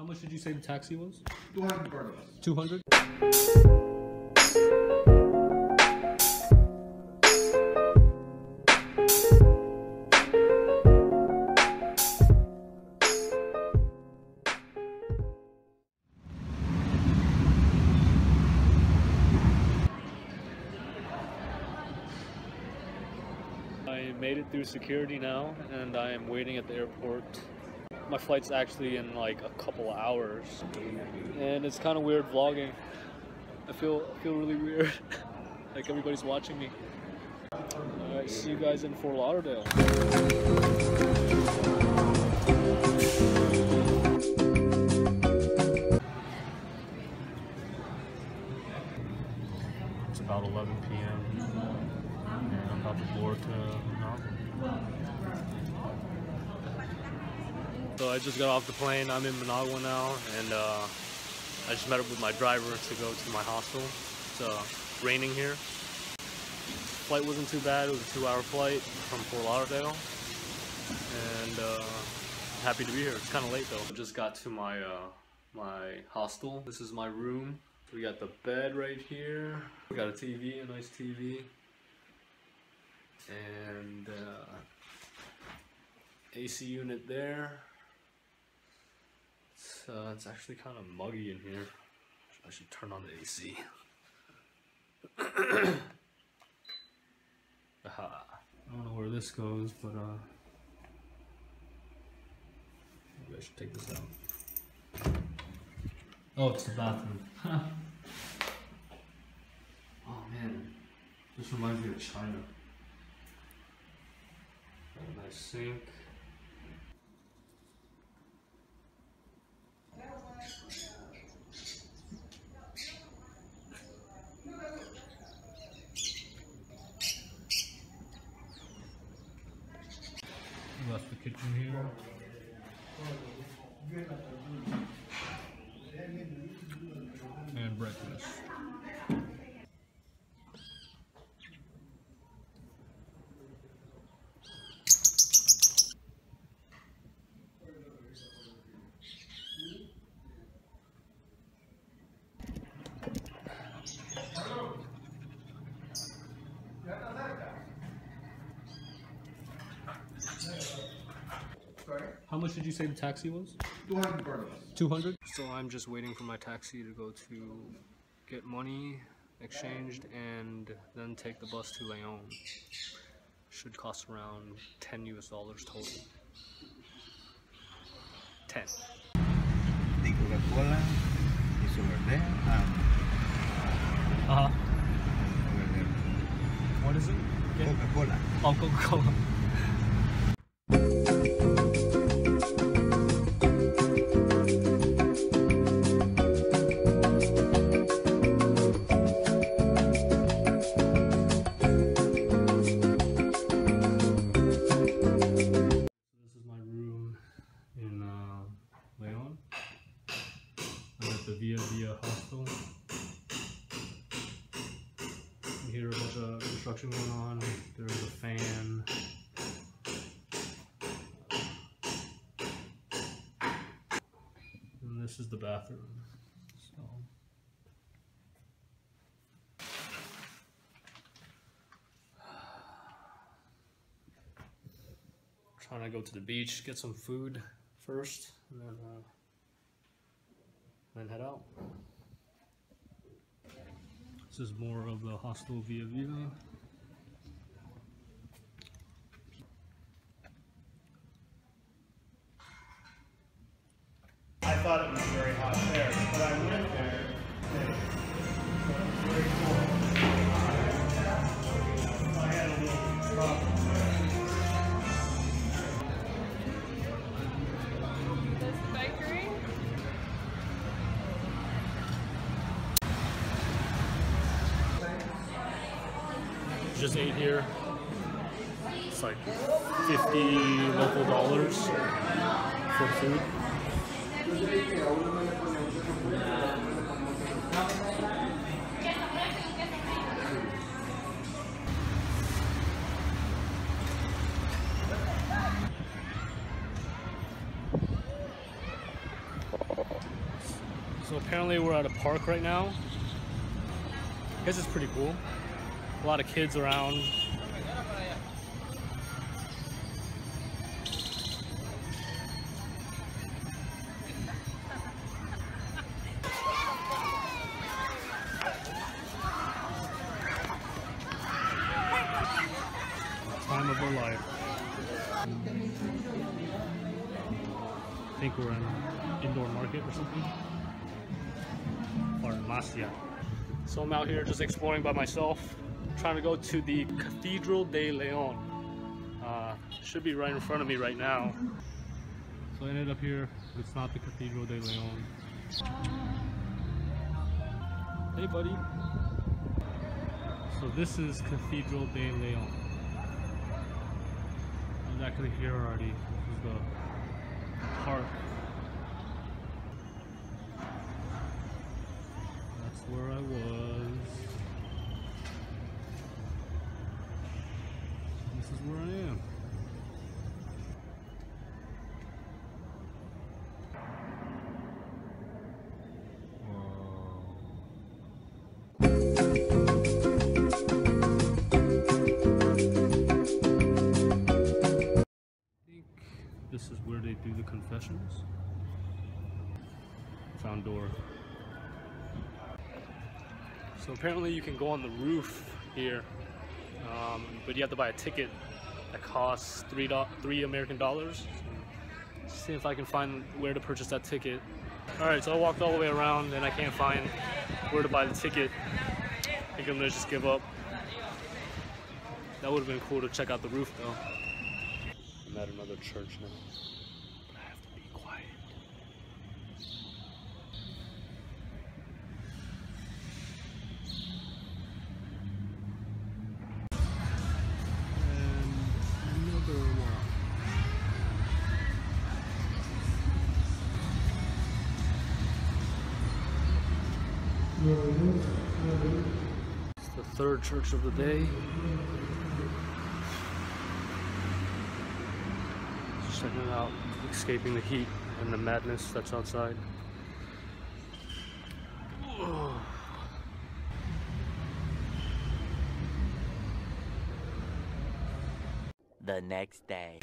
How much did you say the taxi was? 200 per 200? I made it through security now, and I am waiting at the airport. My flight's actually in like a couple hours, and it's kind of weird vlogging. I feel I feel really weird, like everybody's watching me. All right, see you guys in Fort Lauderdale. It's about 11 p.m. and I'm about to board to. So I just got off the plane. I'm in Managua now, and uh, I just met up with my driver to go to my hostel. It's uh, raining here. Flight wasn't too bad. It was a two-hour flight from Fort Lauderdale, and uh, happy to be here. It's kind of late though. I just got to my uh, my hostel. This is my room. We got the bed right here. We got a TV, a nice TV, and uh, AC unit there. It's, uh, it's actually kind of muggy in here. I should turn on the AC. Aha. I don't know where this goes, but uh, maybe I should take this out. Oh, it's the bathroom. oh man, this reminds me of China. Got a nice sink. That's the kitchen here. And breakfast. Sorry? How much did you say the taxi was? 200 per 200 so i'm just waiting for my taxi to go to get money exchanged and then take the bus to leon should cost around 10 us dollars total 10 de Coca-Cola y su verde. Ah, uh-huh verde. what is it Coca-Cola. oh coca-cola There's a fan. And this is the bathroom. So. Trying to go to the beach, get some food first, and then uh, then head out. This is more of the hostel Via Via. I thought it was very hot there, but I went there. and it was very cool. I had a little problem. This bakery. Just ate here. It's like 50 local dollars for food. Apparently we're at a park right now. I guess it's pretty cool. A lot of kids around. Time of our life. I think we're in an indoor market or something. Farmacia. So I'm out here just exploring by myself, trying to go to the Cathedral de Leon. Uh, should be right in front of me right now. So I ended up here. It's not the Cathedral de Leon. Hey, buddy. So this is Cathedral de Leon. I was actually here already. This is the park. Confessions. Found door. So apparently you can go on the roof here, um, but you have to buy a ticket that costs three do- three American dollars. So see if I can find where to purchase that ticket. All right, so I walked all the way around and I can't find where to buy the ticket. I think I'm gonna just give up. That would have been cool to check out the roof though. I'm at another church now. It's the third church of the day. Just checking it out, escaping the heat and the madness that's outside. the next day.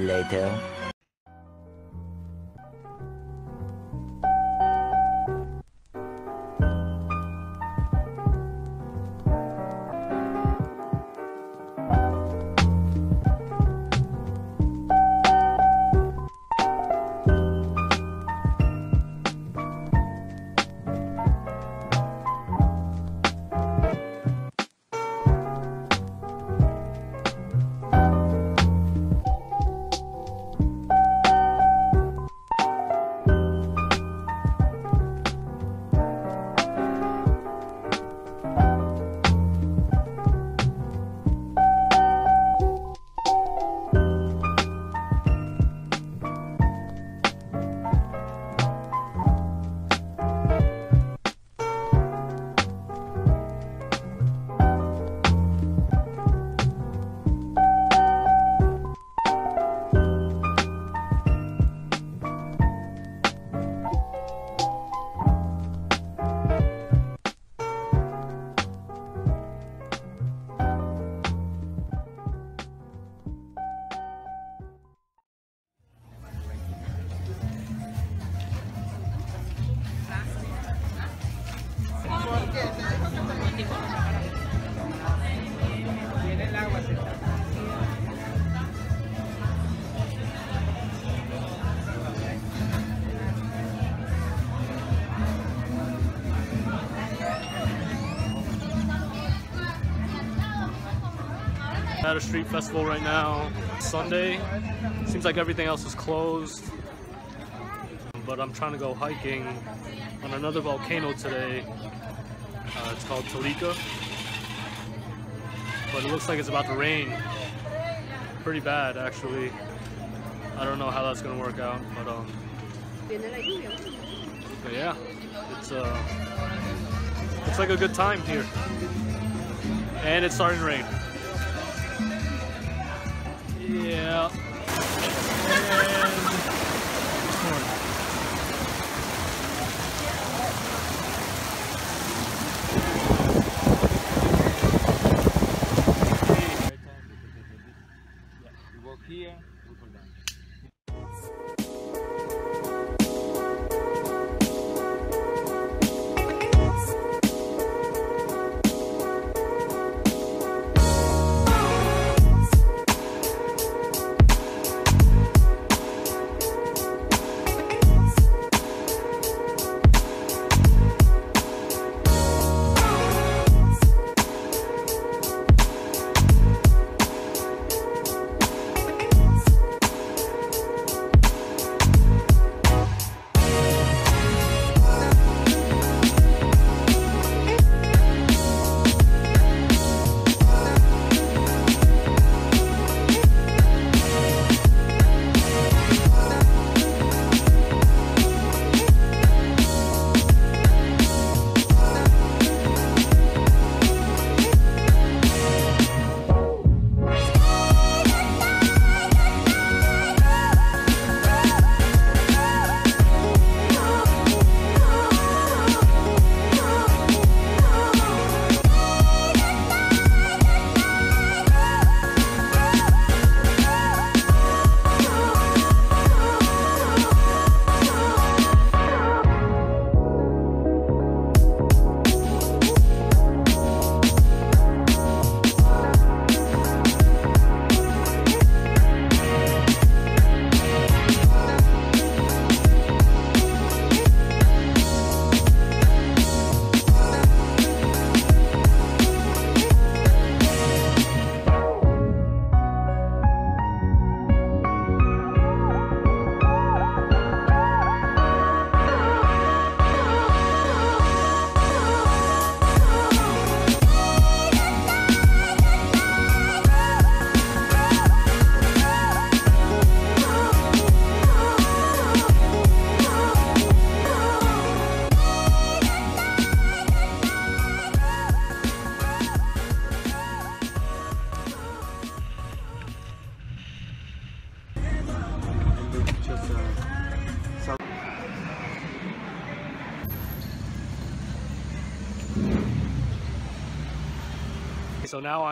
Later. At a street festival right now. Sunday. Seems like everything else is closed. But I'm trying to go hiking on another volcano today. Uh, it's called Telica. But it looks like it's about to rain. Pretty bad, actually. I don't know how that's gonna work out, but um. But yeah, it's uh, looks like a good time here, and it's starting to rain. Yeah. You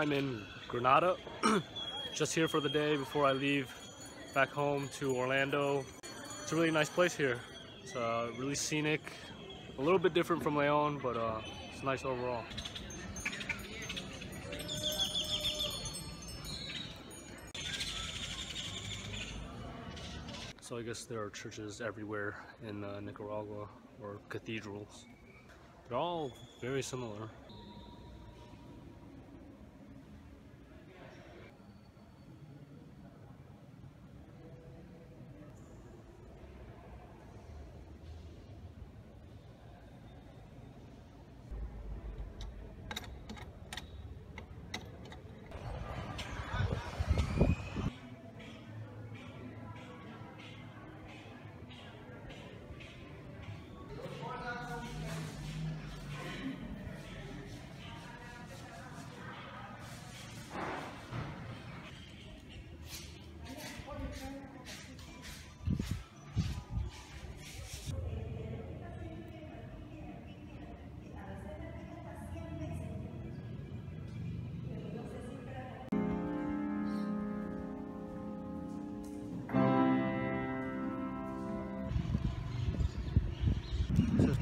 I'm in Granada, just here for the day before I leave back home to Orlando. It's a really nice place here. It's uh, really scenic, a little bit different from Leon, but uh, it's nice overall. So I guess there are churches everywhere in uh, Nicaragua, or cathedrals. They're all very similar.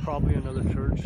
Probably another church